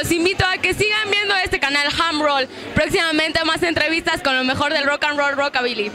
los invito a que sigan viendo este canal Ham Roll. Próximamente más entrevistas con lo mejor del rock and roll rockabilly.